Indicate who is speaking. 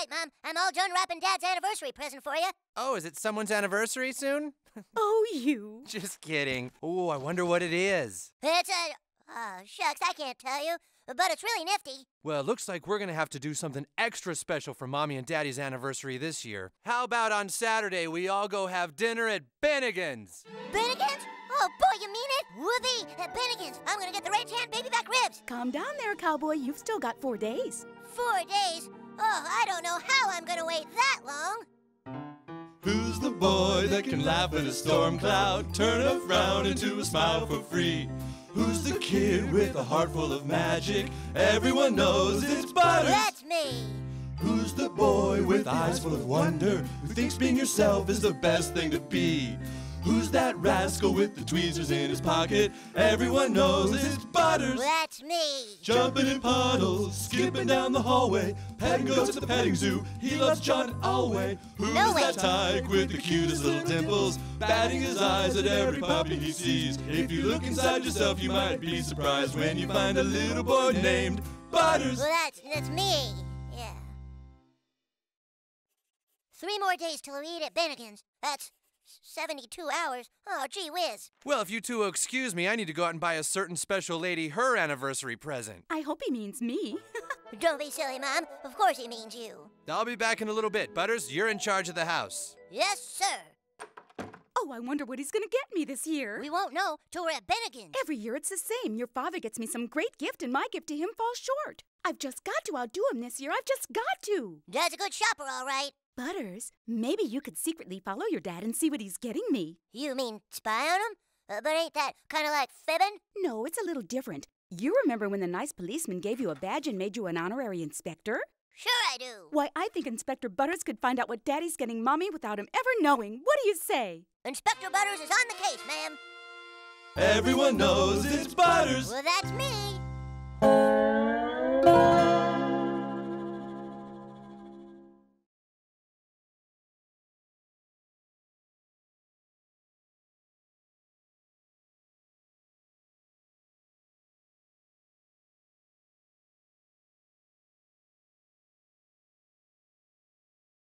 Speaker 1: right, Mom. I'm all done wrapping Dad's anniversary present for you.
Speaker 2: Oh, is it someone's anniversary soon?
Speaker 3: Oh, you.
Speaker 2: Just kidding. Oh, I wonder what it is.
Speaker 1: It's a. Oh, shucks, I can't tell you. But it's really nifty.
Speaker 2: Well, it looks like we're gonna have to do something extra special for Mommy and Daddy's anniversary this year. How about on Saturday we all go have dinner at Bennigan's?
Speaker 1: Bennigan's? Oh, boy, you mean it? Whoopee! At Bennigan's, I'm gonna get the ranch hand baby back ribs.
Speaker 3: Calm down there, cowboy. You've still got four days.
Speaker 1: Four days? Oh, I don't know how I'm gonna wait that long.
Speaker 4: Who's the boy that can laugh at a storm cloud, turn a frown into a smile for free? Who's the kid with a heart full of magic? Everyone knows it's Butters.
Speaker 1: That's me.
Speaker 4: Who's the boy with eyes full of wonder who thinks being yourself is the best thing to be? Who's that rascal with the tweezers in his pocket? Everyone knows it's Butters.
Speaker 1: That's me.
Speaker 4: Jumping in puddles, skipping down the hallway, petting goats at the petting zoo. He loves John Elway. Who's
Speaker 1: No
Speaker 4: that tyke with the cutest little dimples, batting his eyes at every puppy he sees? If you look inside yourself, you might be surprised when you find a little boy named Butters.
Speaker 1: Well, that's, that's me. Yeah. Three more days till we eat at Bennigan's. That's 72 hours. Oh, gee whiz.
Speaker 2: Well, if you two will excuse me, I need to go out and buy a certain special lady her anniversary present.
Speaker 3: I hope he means me.
Speaker 1: Don't be silly, Mom. Of course he means you.
Speaker 2: I'll be back in a little bit. Butters, you're in charge of the house.
Speaker 1: Yes, sir.
Speaker 3: oh, I wonder what he's going to get me this year.
Speaker 1: We won't know till we're at Bennigan's.
Speaker 3: Every year it's the same. Your father gets me some great gift, and my gift to him falls short. I've just got to outdo him this year. I've just got to.
Speaker 1: Dad's a good shopper, all right.
Speaker 3: Butters, maybe you could secretly follow your dad and see what he's getting me.
Speaker 1: You mean spy on him? Uh, but ain't that kind of like fibbing?
Speaker 3: No, it's a little different. You remember when the nice policeman gave you a badge and made you an honorary inspector?
Speaker 1: Sure I do.
Speaker 3: Why, I think Inspector Butters could find out what Daddy's getting Mommy without him ever knowing. What do you say?
Speaker 1: Inspector Butters is on the case, ma'am.
Speaker 4: Everyone knows it's Butters.
Speaker 1: Well, that's me.